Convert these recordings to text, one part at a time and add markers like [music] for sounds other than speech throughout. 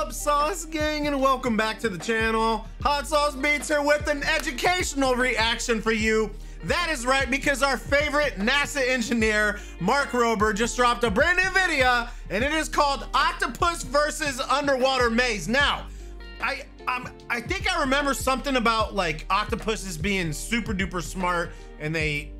up, Sauce Gang, and welcome back to the channel. Hot Sauce Beats here with an educational reaction for you. That is right, because our favorite NASA engineer, Mark Rober, just dropped a brand new video, and it is called Octopus versus Underwater Maze. Now, I um, I think I remember something about like octopuses being super duper smart, and they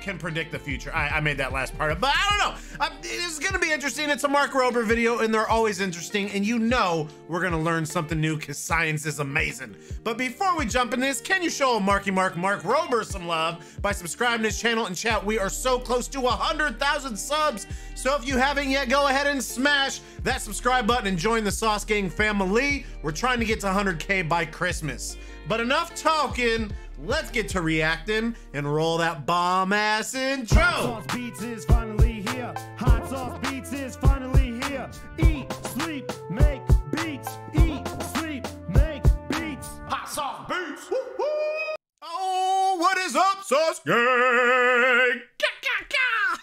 can predict the future. I, I made that last part up, but I don't know. I, it's gonna be interesting. It's a Mark Rober video, and they're always interesting. And you know we're gonna learn something new because science is amazing. But before we jump in this, can you show Marky Mark Mark Rober some love by subscribing to his channel and chat? We are so close to 100,000 subs. So if you haven't yet, go ahead and smash that subscribe button and join the Sauce Gang family. We're trying to get to 100K by Christmas. But enough talking. Let's get to reacting and roll that bomb ass intro. Hot Sauce Beats is finally here. Hot Sauce Beats is finally here. Eat, sleep, make beats. Eat, sleep, make beats. Hot sauce beats. Woo, woo. Oh, what is up, Sauce Gang?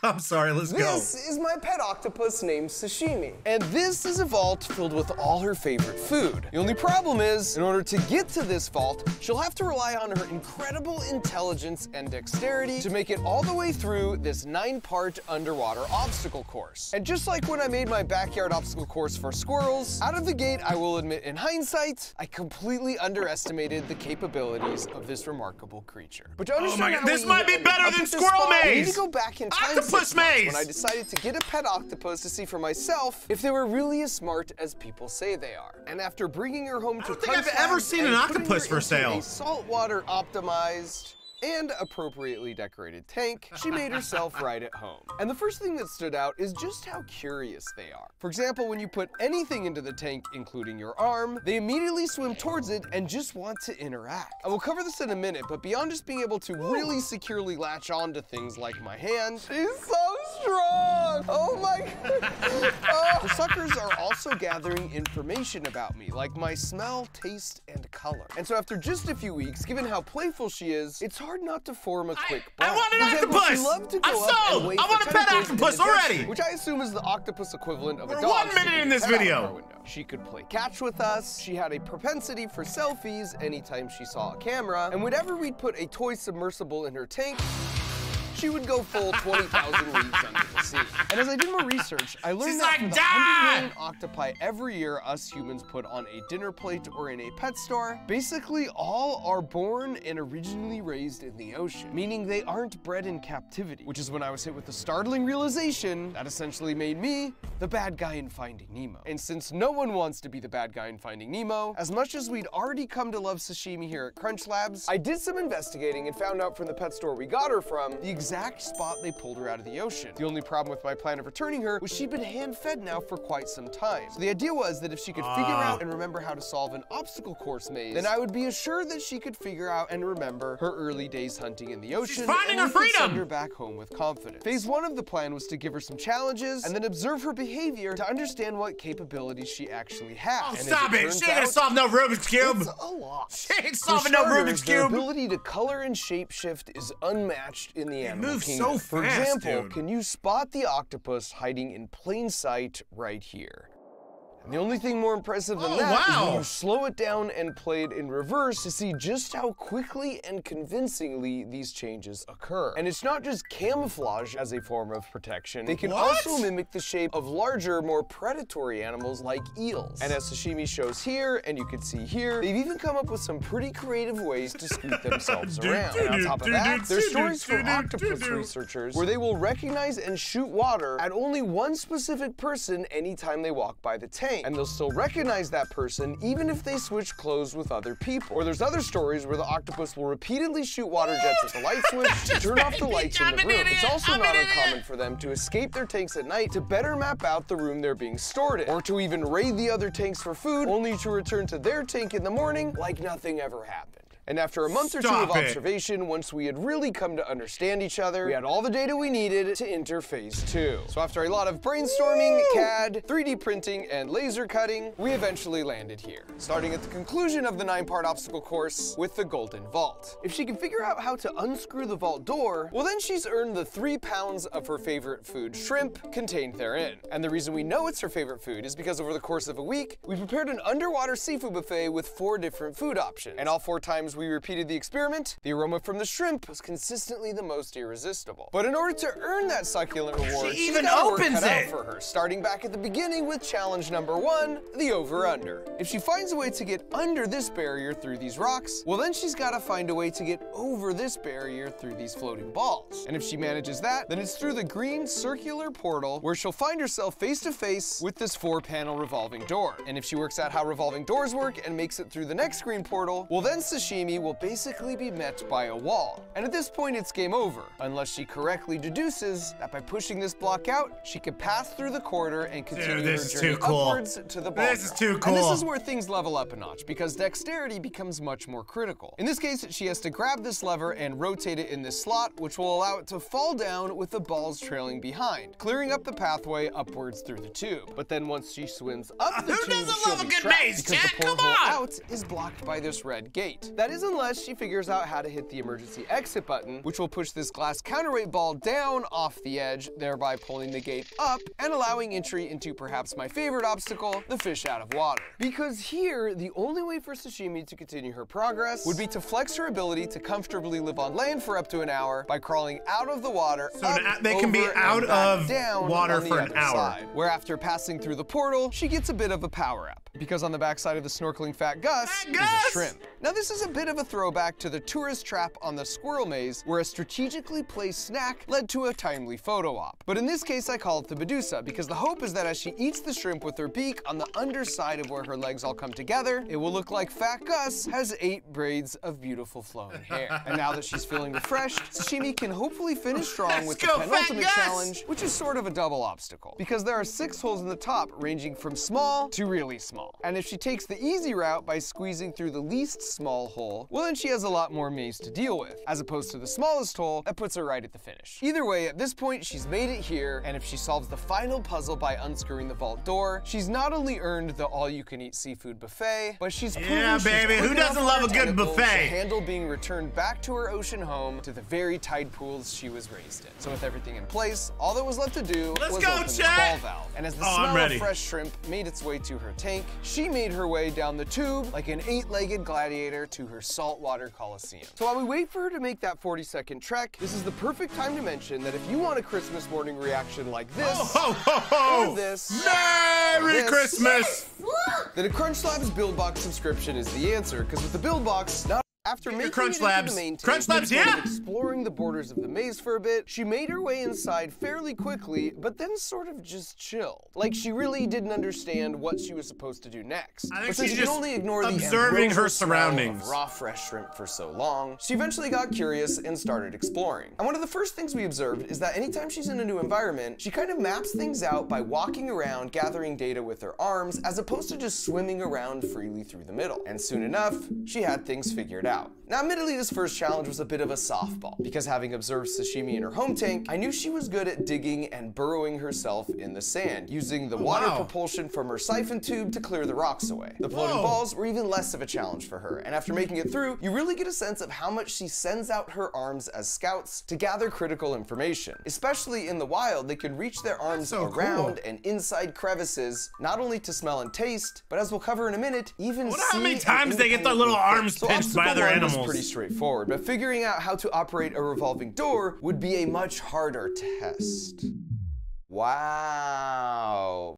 I'm sorry, let's go. This is my pet octopus named Sashimi. And this is a vault filled with all her favorite food. The only problem is, in order to get to this vault, she'll have to rely on her incredible intelligence and dexterity to make it all the way through this nine-part underwater obstacle course. And just like when I made my backyard obstacle course for squirrels, out of the gate, I will admit in hindsight, I completely underestimated the capabilities of this remarkable creature. But to understand Oh my God, this might be better than Squirrel we need Maze. to go back in time Octopus months Maze. when I decided to get a pet octopus to see for myself if they were really as smart as people say they are. And after bringing her home to don't think I've ever seen an octopus for sale. A saltwater optimized and appropriately decorated tank, she made [laughs] herself right at home. And the first thing that stood out is just how curious they are. For example, when you put anything into the tank, including your arm, they immediately swim towards it and just want to interact. I will cover this in a minute, but beyond just being able to really securely latch onto things like my hand, she's so strong! Oh my god! [laughs] Oh. The suckers are also gathering information about me, like my smell, taste, and color. And so after just a few weeks, given how playful she is, it's hard not to form a quick I bond. want an octopus! To I'm go up and sold! I want a pet octopus in the depths, already! Which I assume is the octopus equivalent of We're a dog. one minute in this its head out video. She could play catch with us. She had a propensity for selfies anytime she saw a camera. And whenever we'd put a toy submersible in her tank, she would go full [laughs] 20,000 leagues under sea. And as I did more research, I learned She's that like, for the "Die!" 100 million octopi every year us humans put on a dinner plate or in a pet store, basically all are born and originally raised in the ocean, meaning they aren't bred in captivity, which is when I was hit with the startling realization that essentially made me the bad guy in Finding Nemo. And since no one wants to be the bad guy in Finding Nemo, as much as we'd already come to love sashimi here at Crunch Labs, I did some investigating and found out from the pet store we got her from the exact spot they pulled her out of the ocean. The only problem with my plan of returning her was she'd been hand-fed now for quite some time. So the idea was that if she could figure Ah. out and remember how to solve an obstacle course maze, then I would be assured that she could figure out and remember her early days hunting in the ocean. finding and her could Send freedom! her back home with confidence. Phase one of the plan was to give her some challenges and then observe her behavior to understand what capabilities she actually had. Oh, And stop it! turns She ain't gonna solve no Rubik's Cube! It's a lot. She ain't solving no Rubik's their Cube! ability to color and shapeshift is unmatched in the animal moves kingdom. so fast, For example, dude. can you spot the octopus hiding in plain sight right here? And the only thing more impressive than Oh, that is wow. when you slow it down and play it in reverse to see just how quickly and convincingly these changes occur. And it's not just camouflage as a form of protection. They can What? also mimic the shape of larger, more predatory animals like eels. And as Sashimi shows here, and you can see here, they've even come up with some pretty creative ways to scoot themselves [laughs] around. And on top of that, there's stories from octopus researchers where they will recognize and shoot water at only one specific person anytime they walk by the tank. And they'll still recognize that person even if they switch clothes with other people. Or there's other stories where the octopus will repeatedly shoot water jets at the light [laughs] switch to turn off the lights in the room. It's also I'm not uncommon for them to escape their tanks at night to better map out the room they're being stored in, or to even raid the other tanks for food, only to return to their tank in the morning like nothing ever happened. And after a month or two Stop of it. observation, once we had really come to understand each other, we had all the data we needed to enter phase two. So after a lot of brainstorming, CAD, 3D printing, and laser cutting, we eventually landed here. Starting at the conclusion of the nine-part obstacle course with the Golden Vault. If she can figure out how to unscrew the vault door, well then she's earned the three pounds of her favorite food, shrimp, contained therein. And the reason we know it's her favorite food is because over the course of a week, we prepared an underwater seafood buffet with four different food options. And all four times we repeated the experiment, the aroma from the shrimp was consistently the most irresistible. But in order to earn that succulent reward, She she's even opens it. for her, starting back at the beginning with challenge number one, the over-under. If she finds a way to get under this barrier through these rocks, well then she's gotta find a way to get over this barrier through these floating balls. And if she manages that, then it's through the green circular portal where she'll find herself face to face with this four panel revolving door. And if she works out how revolving doors work and makes it through the next green portal, well then Sashimi will basically be met by a wall. And at this point it's game over, unless she correctly deduces that by pushing this block out, she can pass through the corridor and continue this her is journey too cool. upwards to the ball This is too And this is where things level up a notch because dexterity becomes much more critical. In this case, she has to grab this lever and rotate it in this slot, which will allow it to fall down with the balls trailing behind, clearing up the pathway upwards through the tube. But then once she swims up the Who tube, doesn't she'll love a be good trapped maze, because Jack? the porthole out is blocked by this red gate. That is unless she figures out how to hit the emergency exit button, which will push this glass counterweight ball down off the edge, thereby pulling the gate up and allowing entry into perhaps my favorite obstacle, the fish out of water. Because here, the only way for Sashimi to continue her progress would be to flex her ability to comfortably live on land for up to an hour by crawling out of the water. So up, they can be out of down water for an hour. side, Where after passing through the portal, she gets a bit of a power up. Because on the backside of the snorkeling Fat Gus Fat is a shrimp. Now this is a bit of a throwback to the tourist trap on the squirrel maze where a strategically placed snack led to a timely photo op. But in this case I call it the Medusa because the hope is that as she eats the shrimp with her beak on the underside of where her legs all come together, it will look like Fat Gus has eight braids of beautiful flowing hair. and now that she's feeling refreshed, Sashimi can hopefully finish strong with Let's the go, Fat penultimate challenge, which is sort of a double obstacle. Because there are six holes in the top ranging from small to really small. And if she takes the easy route by squeezing through the least small hole, well then she has a lot more maze to deal with, as opposed to the smallest hole that puts her right at the finish. Either way, at this point she's made it here, and if she solves the final puzzle by unscrewing the vault door, she's not only earned the all-you-can-eat seafood buffet, but she's proven Yeah, she's baby, who doesn't love a good buffet? To handle being returned back to her ocean home to the very tide pools she was raised in. So with everything in place, all that was left to do Let's was go, open the ball valve. And as the Oh, smell of fresh shrimp made its way to her tank, she made her way down the tube like an eight-legged gladiator to her saltwater coliseum. So while we wait for her to make that 40-second trek, this is the perfect time to mention that if you want a Christmas morning reaction like this, oh, Ho, ho, ho! or this, Merry this. Christmas! then a Crunch Labs Build Box subscription is the answer, because with the Build Box, not after making Crunch it Labs. the main Crunch Labs, yeah. exploring the borders of the maze for a bit, she made her way inside fairly quickly, but then sort of just chilled. Like she really didn't understand what she was supposed to do next. I think but she's just only ignore the observing her of surroundings. raw fresh shrimp for so long, she eventually got curious and started exploring. And one of the first things we observed is that anytime she's in a new environment, she kind of maps things out by walking around, gathering data with her arms, as opposed to just swimming around freely through the middle. And soon enough, she had things figured out. Now, admittedly, this first challenge was a bit of a softball, because having observed Sashimi in her home tank, I knew she was good at digging and burrowing herself in the sand, using the oh, water wow. propulsion from her siphon tube to clear the rocks away. The floating Whoa. balls were even less of a challenge for her, and after making it through, you really get a sense of how much she sends out her arms as scouts to gather critical information. Especially in the wild, they can reach their arms so around cool. and inside crevices, not only to smell and taste, but as we'll cover in a minute, even wonder how many times they get their little arms think. pinched by obstacle one was pretty straightforward, but figuring out how to operate a revolving door would be a much harder test. Wow.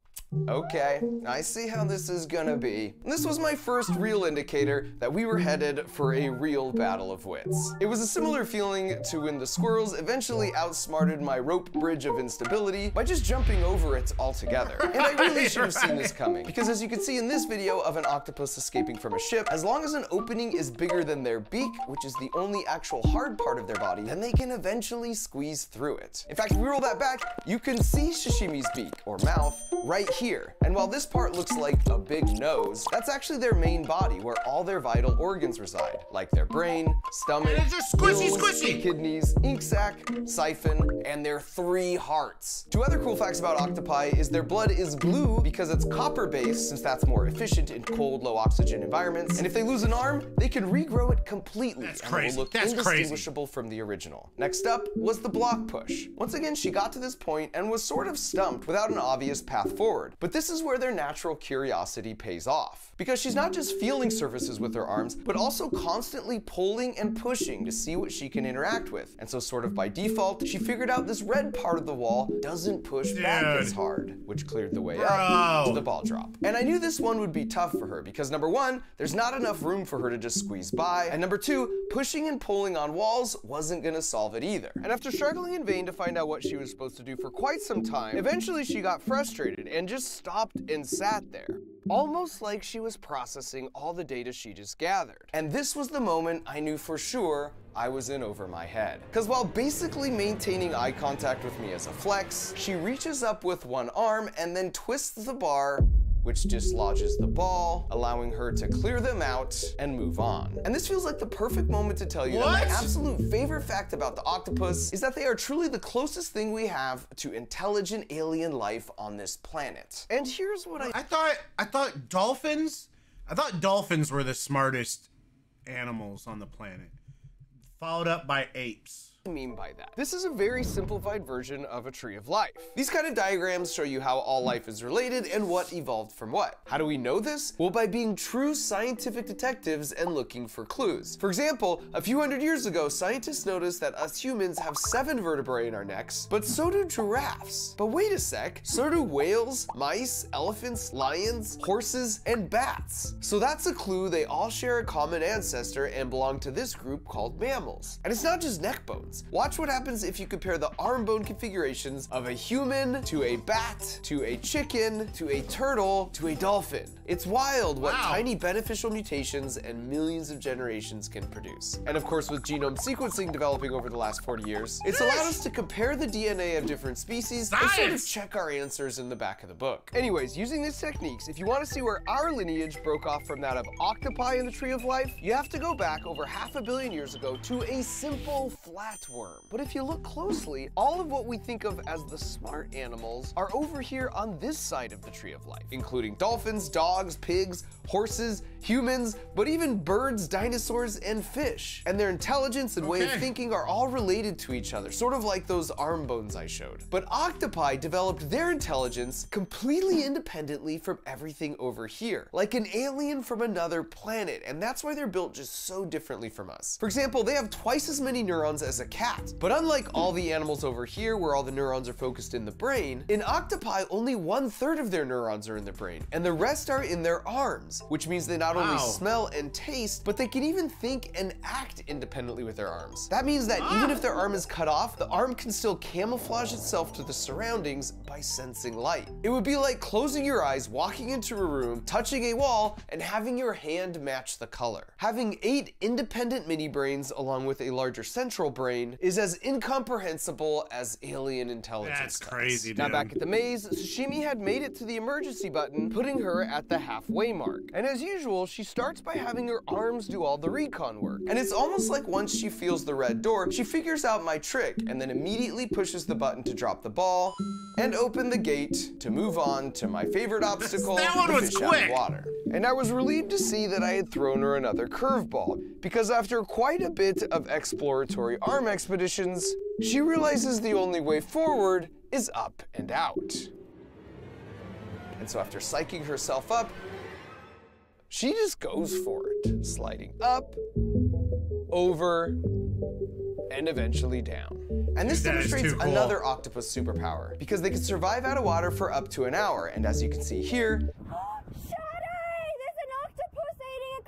Okay, I see how this is gonna be. This was my first real indicator that we were headed for a real battle of wits. It was a similar feeling to when the squirrels eventually outsmarted my rope bridge of instability by just jumping over it altogether. And I really should have seen this coming, because as you can see in this video of an octopus escaping from a ship, as long as an opening is bigger than their beak, which is the only actual hard part of their body, then they can eventually squeeze through it. In fact, if we roll that back, you can see Sashimi's beak, or mouth, right here. And while this part looks like a big nose, that's actually their main body where all their vital organs reside, like their brain, stomach, And it's just squishy, gills, squishy. kidneys, ink sac, siphon, and their three hearts. Two other cool facts about octopi is their blood is blue because it's copper based, since that's more efficient in cold, low oxygen environments. And if they lose an arm, they can regrow it completely That's and it will look That's crazy. indistinguishable from the original. Next up was the block push. Once again, she got to this point and was sort of stumped without an obvious path forward. But this is where their natural curiosity pays off. Because she's not just feeling surfaces with her arms, but also constantly pulling and pushing to see what she can interact with. And so, sort of by default, she figured out this red part of the wall doesn't push back as hard, which cleared the way up to the ball drop. And I knew this one would be tough for her because number one, there's not enough room for her to just squeeze by. And number two, pushing and pulling on walls wasn't gonna solve it either. And after struggling in vain to find out what she was supposed to do for quite some time, eventually she got frustrated and just stopped and sat there. Almost like she was processing all the data she just gathered. And this was the moment I knew for sure I was in over my head. Because while basically maintaining eye contact with me as a flex, she reaches up with one arm and then twists the bar which dislodges the ball, allowing her to clear them out and move on. And this feels like the perfect moment to tell you that my absolute favorite fact about the octopus is that they are truly the closest thing we have to intelligent alien life on this planet. And here's what I I thought I thought dolphins. I thought dolphins were the smartest animals on the planet, followed up by apes. Mean by that. This is a very simplified version of a tree of life. These kind of diagrams show you how all life is related and what evolved from what. How do we know this? Well, by being true scientific detectives and looking for clues. For example, a few hundred years ago, scientists noticed that us humans have seven vertebrae in our necks, but so do giraffes. But wait a sec, so do whales, mice, elephants, lions, horses, and bats. So that's a clue they all share a common ancestor and belong to this group called mammals. And it's not just neck bones. Watch what happens if you compare the arm bone configurations of a human to a bat, to a chicken, to a turtle, to a dolphin. It's wild what Wow. tiny beneficial mutations and millions of generations can produce. And of course, with genome sequencing developing over the last 40 years, it's allowed us to compare the DNA of different species and sort of check our answers in the back of the book. Anyways, using these techniques, if you want to see where our lineage broke off from that of octopi in the Tree of Life, you have to go back over half a billion years ago to a simple flatworm. But if you look closely, all of what we think of as the smart animals are over here on this side of the Tree of Life, including dolphins, dogs, pigs, horses, humans, but even birds, dinosaurs, and fish. And their intelligence and way of thinking are all related to each other, sort of like those arm bones I showed. But octopi developed their intelligence completely independently from everything over here, like an alien from another planet, and that's why they're built just so differently from us. For example, they have twice as many neurons as a cat, but unlike all the animals over here where all the neurons are focused in the brain, in octopi only one third of their neurons are in the brain, and the rest are in their arms, which means they not only smell and taste, but they can even think and act independently with their arms. That means that even if their arm is cut off, the arm can still camouflage itself to the surroundings by sensing light. It would be like closing your eyes, walking into a room, touching a wall, and having your hand match the color. Having eight independent mini brains along with a larger central brain is as incomprehensible as alien intelligence. That's does. crazy, Now back at the maze, Sashimi had made it to the emergency button, putting her at the halfway mark. And as usual, she starts by having her arms do all the recon work. And it's almost like once she feels the red door, she figures out my trick and then immediately pushes the button to drop the ball and open the gate to move on to my favorite [laughs] obstacle, That one the was fish out quick. of water. And I was relieved to see that I had thrown her another curveball, because after quite a bit of exploratory arm expeditions, she realizes the only way forward is up and out. And so after psyching herself up, she just goes for it, sliding up, over, and eventually down. And this demonstrates cool. another octopus superpower, because they can survive out of water for up to an hour. And as you can see here, Shade! There's an octopus eating a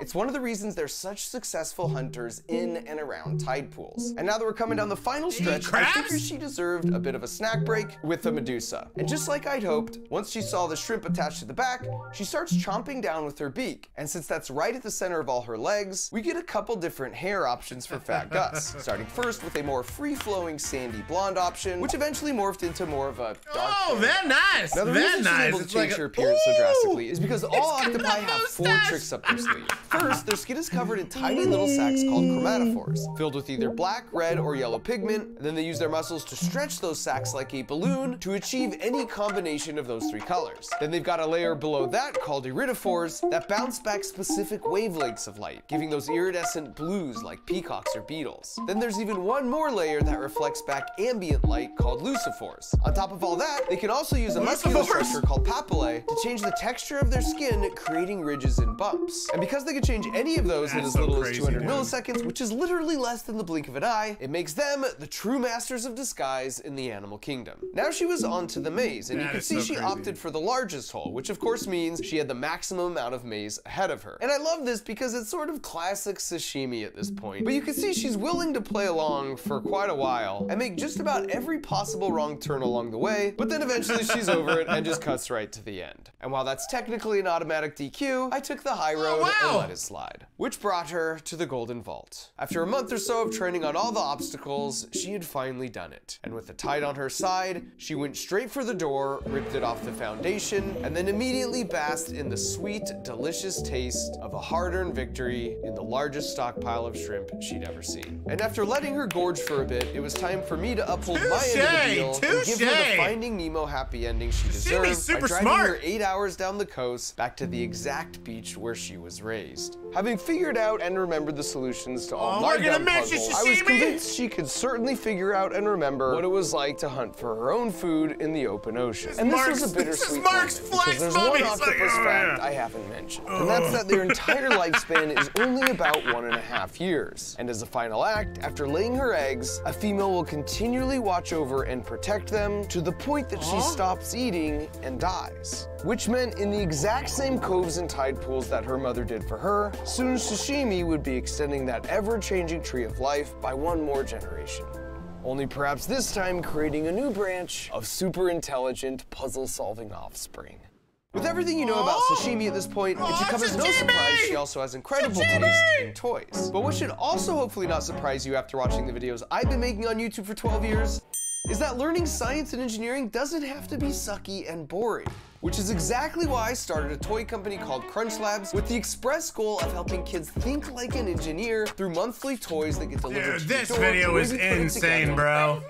It's one of the reasons they're such successful hunters in and around tide pools. And now that we're coming down the final stretch, I figured she deserved a bit of a snack break with the Medusa. And just like I'd hoped, once she saw the shrimp attached to the back, she starts chomping down with her beak. And since that's right at the center of all her legs, we get a couple different hair options for Fat Gus. [laughs] Starting first with a more free-flowing sandy blonde option, which eventually morphed into more of a dark Oh, very nice. Now, the very reason she's nice. able to It's change like her a- appearance so drastically is because all octopi have four tricks up their sleeve. First, their skin is covered in tiny little sacs called chromatophores, filled with either black, red, or yellow pigment. And then they use their muscles to stretch those sacs like a balloon to achieve any combination of those three colors. Then they've got a layer below that called iridophores that bounce back specific wavelengths of light, giving those iridescent blues like peacocks or beetles. Then there's even one more layer that reflects back ambient light called leucophores. On top of all that, they can also use a muscular structure called papillae to change the texture of their skin, creating ridges and bumps. And because they can change any of those in as so little crazy, as 200 dude. milliseconds, which is literally less than the blink of an eye, it makes them the true masters of disguise in the animal kingdom. Now she was onto the maze, and you That can is see so she crazy. opted for the largest hole, which of course means she had the maximum amount of maze ahead of her. And I love this because it's sort of classic sashimi at this point. But you can see she's willing to play along for quite a while and make just about every possible wrong turn along the way, but then eventually she's over it and just cuts right to the end. And while that's technically an automatic DQ, I took the high oh, road and wow. It slide, which brought her to the Golden Vault. After a month or so of training on all the obstacles, she had finally done it. And with the tide on her side, she went straight for the door, ripped it off the foundation, and then immediately basked in the sweet, delicious taste of a hard-earned victory in the largest stockpile of shrimp she'd ever seen. And after letting her gorge for a bit, it was time for me to uphold my end of the deal Touche, and give her the. Finding Nemo happy ending she deserved by driving smart. her eight hours down the coast back to the exact beach where she was raised. Having figured out and remembered the solutions to all Oh, my dumb puzzles, I was convinced she could certainly figure out and remember what it was like to hunt for her own food in the open ocean. and this Mark's- was a this is bittersweet Mark's moment flex because there's one like, octopus "Oh, fact. I haven't mentioned, and that's that their entire [laughs] lifespan is only about one and a half years. And as a final act, after laying her eggs, a female will continually watch over and protect them to the point that she stops eating and dies. Which meant in the exact same coves and tide pools that her mother did for her, soon sashimi would be extending that ever-changing tree of life by one more generation. Only perhaps this time creating a new branch of super intelligent puzzle-solving offspring. With everything you know about sashimi at this point, it should come as no surprise she also has incredible taste in toys. But what should also hopefully not surprise you after watching the videos I've been making on YouTube for 12 years is that learning science and engineering doesn't have to be sucky and boring. Which is exactly why I started a toy company called Crunch Labs with the express goal of helping kids think like an engineer through monthly toys that get delivered Dude, to this video is maybe put it insane, bro.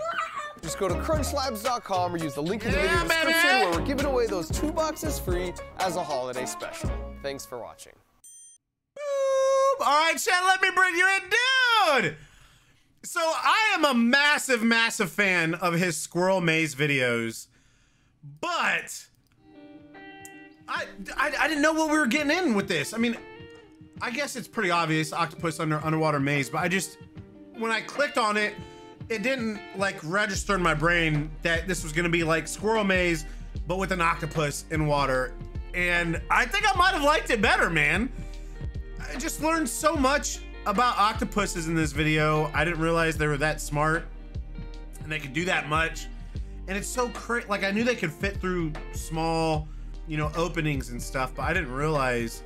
Just go to crunchlabs.com or use the link in the Yeah, video description baby! where we're giving away those two boxes free as a holiday special. Thanks for watching. All right, Chad, let me bring you in, dude. So I am a massive, massive fan of his squirrel maze videos, but I, I, I didn't know what we were getting in with this. I mean, I guess it's pretty obvious, octopus under underwater maze, but I just when I clicked on it, it didn't like register in my brain that this was gonna be like squirrel maze, but with an octopus in water. And I think I might have liked it better, man. I just learned so much about octopuses in this video. I didn't realize they were that smart and they could do that much. And it's so crazy. Like I knew they could fit through small, you know, openings and stuff, but I didn't realize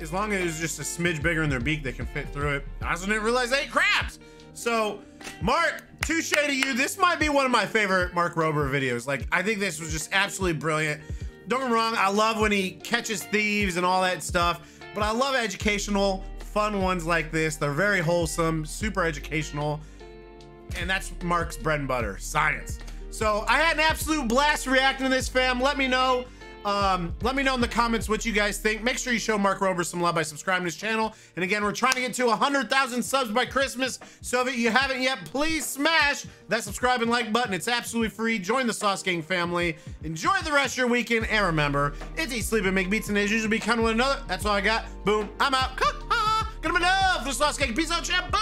as long as it was just a smidge bigger in their beak, they can fit through it. I also didn't realize they ate crabs. So, Mark, touche to you. This might be one of my favorite Mark Rober videos. Like, I think this was just absolutely brilliant. Don't get me wrong, I love when he catches thieves and all that stuff, but I love educational, fun ones like this. They're very wholesome, super educational, and that's Mark's bread and butter, science. So I had an absolute blast reacting to this, fam. Let me know. Um, let me know in the comments what you guys think. Make sure you show Mark Rober some love by subscribing to his channel. And again, we're trying to get to 100,000 subs by Christmas. So if you haven't yet, please smash that subscribe and like button. It's absolutely free. Join the Sauce Gang family. Enjoy the rest of your weekend. And remember, it's eat, sleep, and make beats and as usual be kind one another. That's all I got. Boom. I'm out. [laughs] Gonna be love the Sauce Gang. Peace out, champ. Bye.